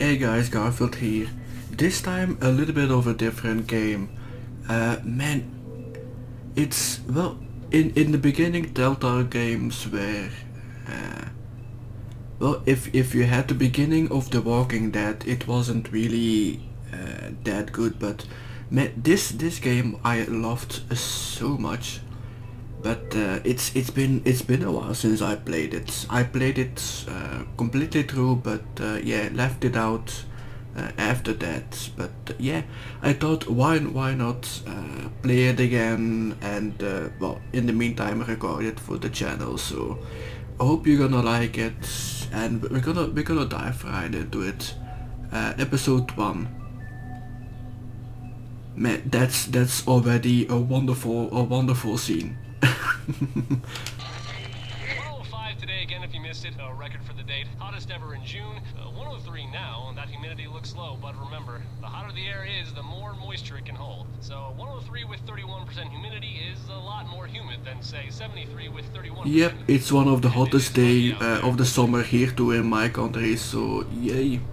Hey guys, Garfield here. This time a little bit of a different game. Uh, man, it's, well, in, in the beginning Telltale games were, uh, well, if, if you had the beginning of The Walking Dead, it wasn't really uh, that good, but man, this, this game I loved so much. But uh, it's it's been it's been a while since I played it. I played it uh, completely through, but uh, yeah, left it out uh, after that. But uh, yeah, I thought why why not uh, play it again and well, in the meantime record it for the channel. So I hope you're gonna like it, and we're gonna we're gonna dive right into it. episode one. Man, that's that's already a wonderful a wonderful scene. 105 today again if you missed it, a record for the date. Hottest ever in June. Uh, 103 now, and that humidity looks low, but remember, the hotter the air is, the more moisture it can hold. So 103 with 31% humidity is a lot more humid than say 73 with 31 Yep, it's one of the hottest day uh, of the summer here too in my country, so yay.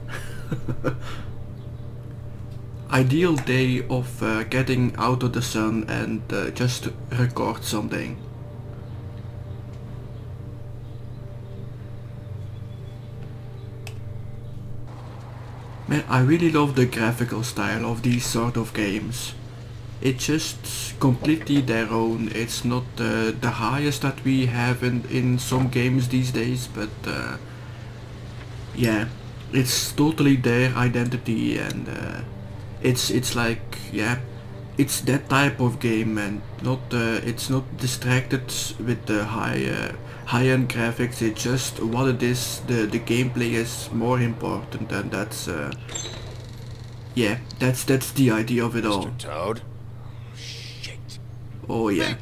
ideal day of uh, getting out of the sun and uh, just record something. Man, I really love the graphical style of these sort of games. It's just completely their own. It's not uh, the highest that we have in, in some games these days, but uh, yeah, it's totally their identity and uh, it's it's like yeah it's that type of game and not uh, it's not distracted with the high uh, high-end graphics. It's just what it is. The the gameplay is more important and that's uh, yeah that's that's the idea of it all. Mr. Toad. Shit. Oh yeah.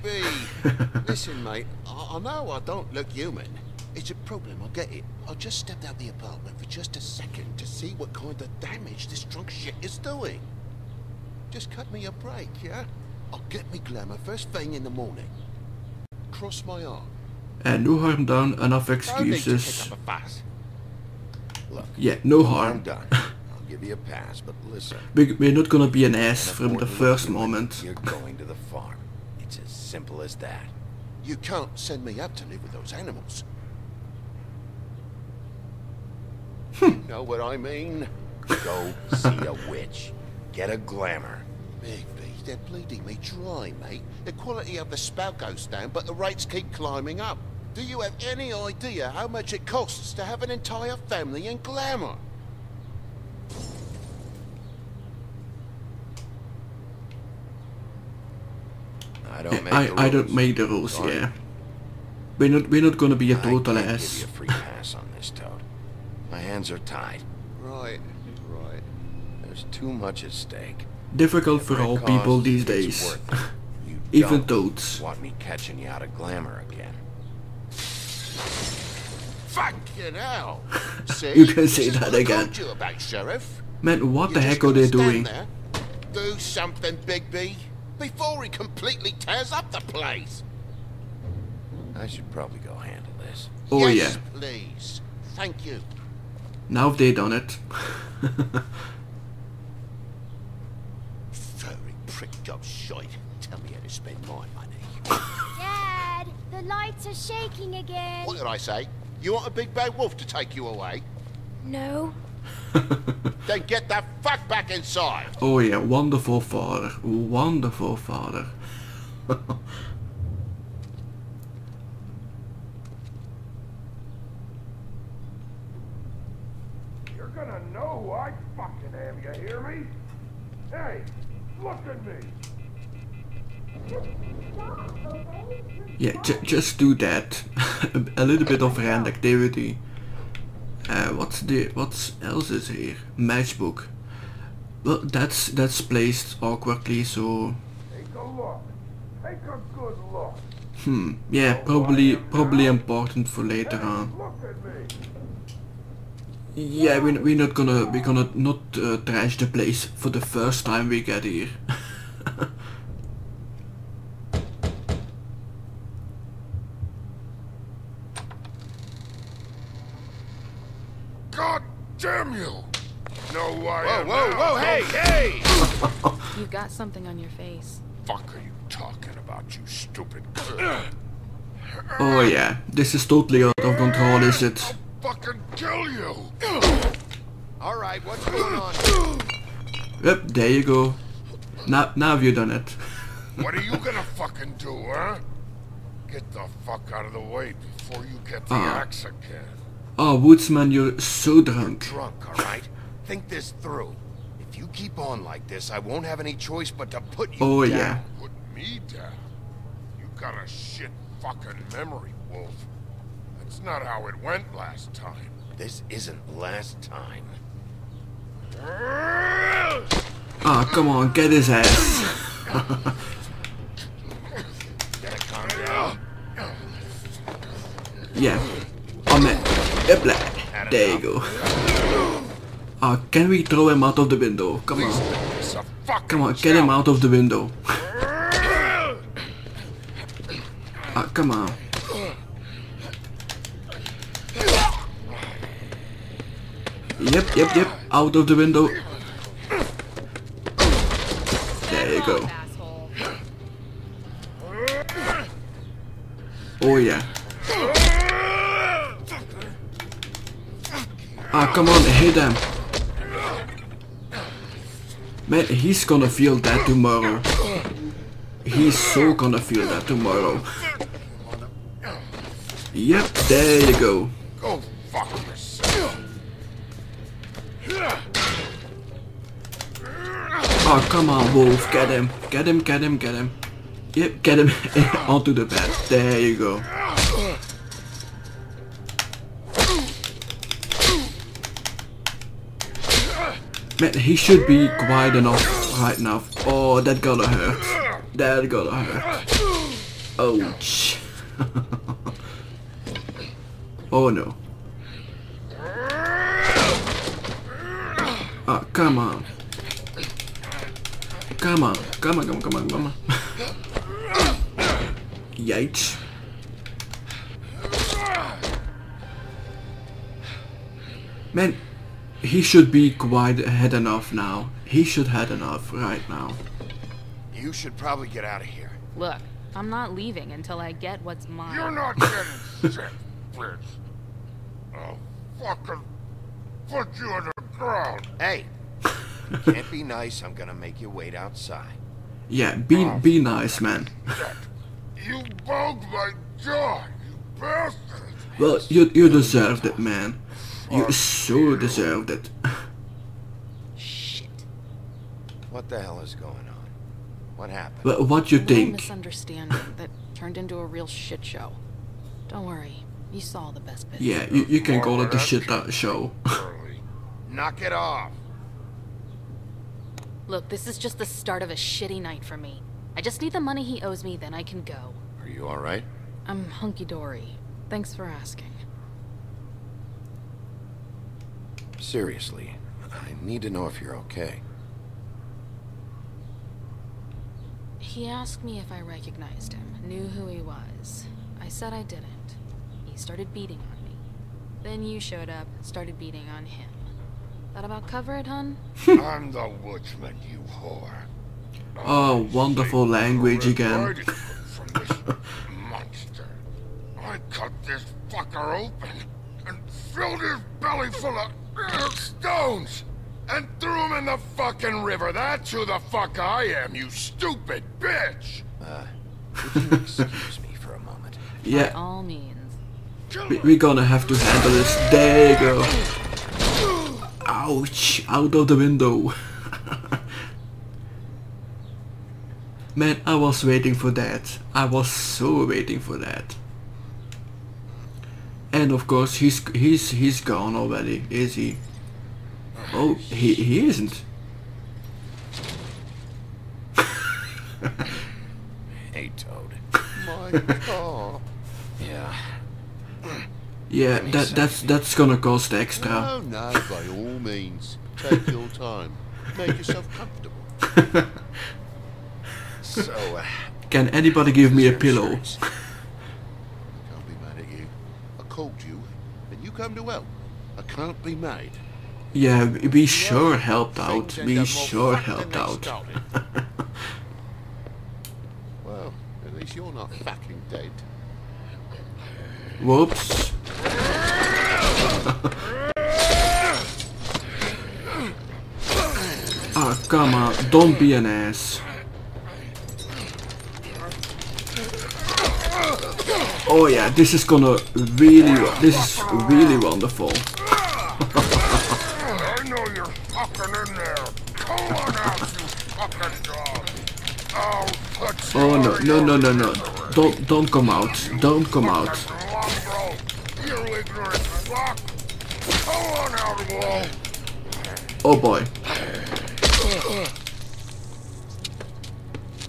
Listen mate I, I know I don't look human it's a problem, I'll get it. I just stepped out the apartment for just a second to see what kind of damage this drunk shit is doing. Just cut me a break, yeah? I'll get me glamour first thing in the morning. Cross my arm. And no harm done, enough excuses. Look, yeah, no harm. Done. I'll give you a pass, but listen. We're not gonna be an ass from the first moment. You're going to the farm. It's as simple as that. You can't send me up to live with those animals. you know what I mean? Go see a witch. Get a glamour. Bigby, they're bleeding me dry, mate. The quality of the spout goes down, but the rates keep climbing up. Do you have any idea how much it costs to have an entire family in glamour? I don't make I, the I don't rules. make the rules, Sorry. yeah. We're not we're not gonna be a total can't ass. My hands are tied. Right, right. There's too much at stake. Difficult for all it people these days. worth it. You Even don't toads. Want me catching you out of glamour again? Fucking hell! See? You can This say is that what I again. told you about, Sheriff. Man, what You the heck are they doing? there, do something, Bigby, before he completely tears up the place. I should probably go handle this. Oh yes, yeah. please. Thank you. Now they done it. Furry prick job shite. Tell me how to spend my money. Dad, the lights are shaking again. What did I say? You want a big bad wolf to take you away? No. Then get the fuck back inside. oh yeah, wonderful father. Wonderful father. gonna know who I fucking am, you hear me? Hey, look at me! Yeah, j just do that. a little bit of hand activity. Uh, what's the what else is here? Matchbook. Well, that's that's placed awkwardly, so Take a look. Take a good look. hmm. Yeah, probably probably important for later on. Look. Yeah, we're, we're not gonna we're gonna not uh, trash the place for the first time we get here. God damn you! No, I Whoa, am whoa, whoa, hey, hey! You've got something on your face. Fuck are you talking about, you stupid? Oh yeah, this is totally out of control, is it? Fucking kill you! All right, what's going on? Yep, there you go. Now, now you've done it. What are you gonna fucking do, huh? Get the fuck out of the way before you get the Ah. axe again. Oh, Woodsman, you're so drunk. Drunk, all right? Think this through. If you keep on like this, I won't have any choice but to put you Oh down. yeah. Put me down. You got a shit fucking memory, Wolf. That's not how it went last time. This isn't last time. Ah, come on, get his ass. Yeah. Oh. Yep, like, there you go. Ah, can we throw him out of the window? Come on. Come on, get him out of the window. Ah, come on. Yep, yep, yep. Out of the window. There you go. Oh yeah. Ah, come on, hit him. Man, he's gonna feel that tomorrow. He's so gonna feel that tomorrow. Yep, there you go. Come on, Wolf, get him. Get him, get him, get him. Yep, get him onto the bed. There you go. Man, he should be quiet enough right now. Oh, that gotta hurt. That gotta hurt. Ouch. oh no. Oh, come on. Come on, come on, come on, come on, come on. Yikes. Man, he should be quite had enough now. He should had enough right now. You should probably get out of here. Look, I'm not leaving until I get what's mine. You're not getting shit, bitch. Oh, I'll fucking put you in the ground. Hey, can't be nice. I'm gonna make you wait outside. Yeah, be be nice, man. You broke my jaw, you bastard. Well, you you deserved it, man. You so deserved it. Shit. What the hell is going on? What happened? But what you A think? misunderstanding that turned into a real shit show. Don't worry, you saw the best bit. Yeah, you, you can call it the shit uh, show. Knock it off. Look, this is just the start of a shitty night for me. I just need the money he owes me, then I can go. Are you all right? I'm hunky-dory. Thanks for asking. Seriously, I need to know if you're okay. He asked me if I recognized him, knew who he was. I said I didn't. He started beating on me. Then you showed up, started beating on him. That about cover it, hun? I'm the woodsman, you whore. Oh, wonderful language again. From this monster. I cut this fucker open and filled his belly full of uh, stones and threw him in the fucking river. That's who the fuck I am, you stupid bitch. Uh, would you excuse me for a moment? By Yeah, all means. we, we're gonna have to handle this. There you go. Ouch! Out of the window. Man, I was waiting for that. I was so waiting for that. And of course, he's he's he's gone already, is he? Oh, he he isn't. Hey, Toad. My car. Yeah. Yeah, that that's that's gonna cost extra. No, no, by all means. Take your time. Make yourself comfortable. So, uh, Can anybody give me a pillow? Can't be mad at you. I called you, and you come to help. I can't be mad. Yeah, we sure helped out. We sure helped out. well, at least you're not fucking dead. Whoops. Ah, come on, don't be an ass. Oh yeah, this is gonna really, this is really wonderful. I know you're fucking in there. Come on out, you fucking dog. I'll put Oh no, no, no, no, no. Don't, don't come out. Don't come out. You ignorant fuck. Oh boy.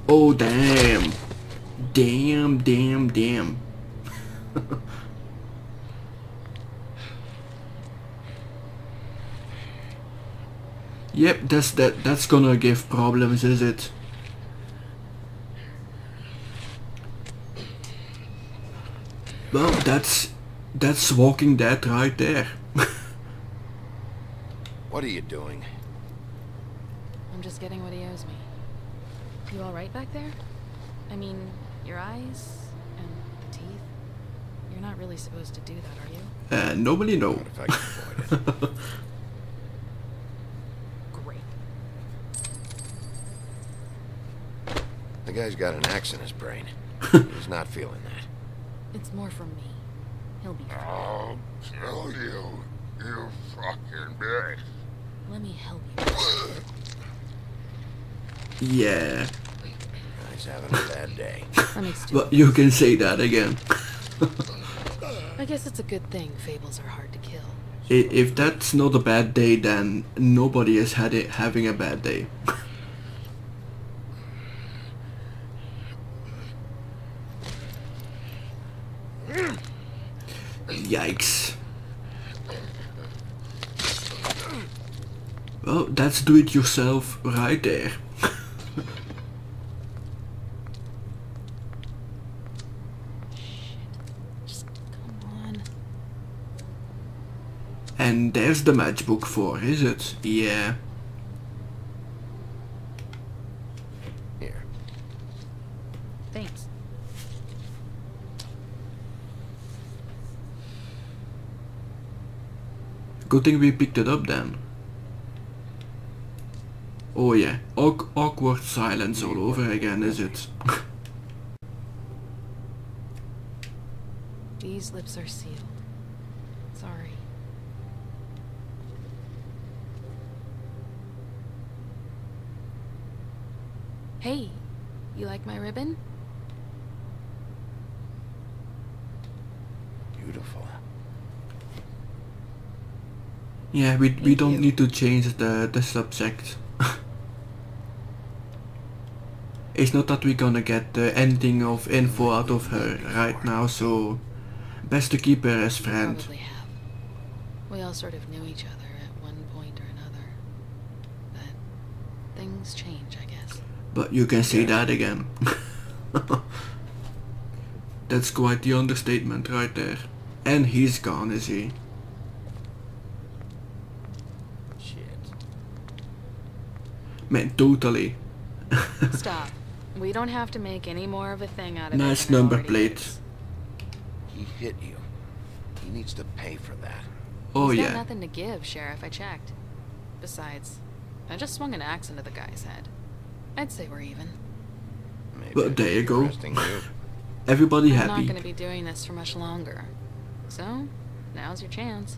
Oh damn. Damn, damn, damn. yep, that's that that's gonna give problems, is it? Well, that's that's Walking Dead right there. What are you doing? I'm just getting what he owes me. You alright back there? I mean, your eyes and the teeth? You're not really supposed to do that, are you? Uh, nobody know. Not if I can avoid it. Great. The guy's got an axe in his brain. He's not feeling that. It's more from me. He'll be fine. I'll kill you, you fucking bitch. Let me help you. Yeah. He's having a bad day. That makes two. Well, you can say that again. I guess it's a good thing fables are hard to kill. If that's not a bad day, then nobody has had it having a bad day. Yikes. Well, that's do it yourself right there. Just come on. And there's the matchbook for, is it? Yeah. Here. Thanks. Good thing we picked it up then. Oh yeah, Awk awkward silence all over again, is it? These lips are sealed. Sorry. Hey, you like my ribbon? Beautiful. Yeah, we, we don't you. need to change the, the subject. It's not that we're gonna get uh, anything of info out of her right now, so best to keep her as friend. Probably. We all sort of knew each other at one point or another. But things change, I guess. But you can say that again. That's quite the understatement right there. And he's gone, is he? Shit. Man, totally. Stop. We don't have to make any more of a thing out of it. Nice number already plate. is. He hit you. He needs to pay for that. Oh He's got yeah. nothing to give, Sheriff. I checked. Besides, I just swung an axe into the guy's head. I'd say we're even. Maybe Well, there you be go. arresting you. Everybody I'm not going to be doing this for much longer. So, now's your chance.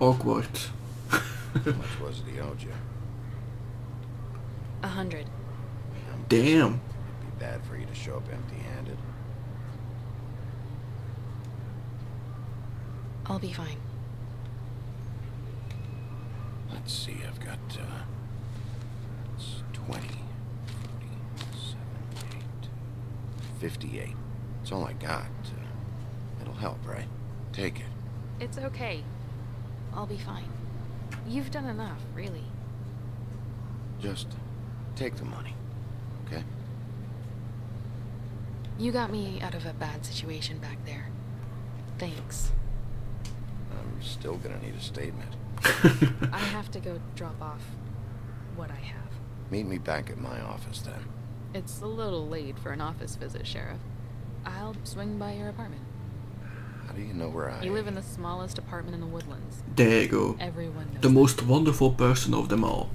Awkward. How much was it he owed you? A hundred. Damn. It'd be bad for you to show up empty-handed. I'll be fine. Let's see, I've got, uh... It's 20, 40, 7, 8, 58. It's all I got. Uh, it'll help, right? Take it. It's okay. I'll be fine. You've done enough, really. Just take the money, okay? You got me out of a bad situation back there. Thanks. I'm still gonna need a statement. I have to go drop off what I have. Meet me back at my office then. It's a little late for an office visit, Sheriff. I'll swing by your apartment. How do you know where I You live in the smallest apartment in the woodlands. There you go. Everyone knows The that. most wonderful person of them all.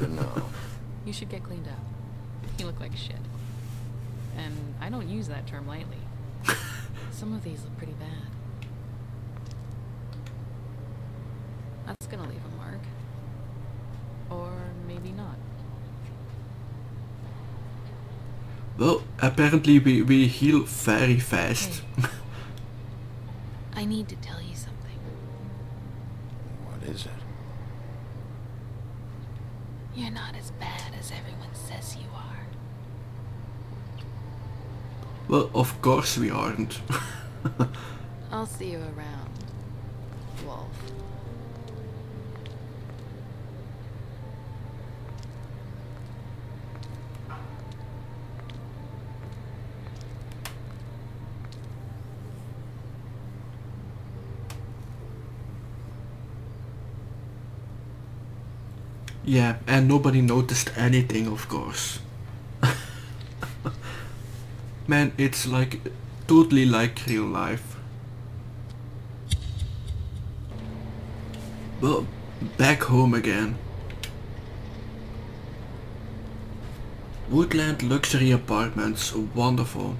Good to. You should get cleaned up. You look like shit. And I don't use that term lightly. Some of these look pretty bad. That's gonna leave a mark. Or maybe not. Well, apparently we, we heal very fast. I need to tell you something. What is it? You're not as bad as everyone says you are. well, of course we aren't. I'll see you around, Wolf. Yeah, and nobody noticed anything of course. Man, it's like totally like real life. Well, back home again. Woodland luxury apartments, wonderful.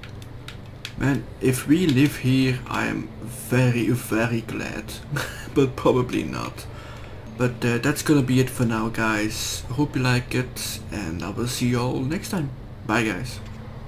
Man, if we live here, I am very, very glad. but probably not. But uh, that's gonna be it for now, guys. Hope you like it, and I will see you all next time. Bye, guys.